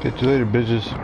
Get you later, bitches.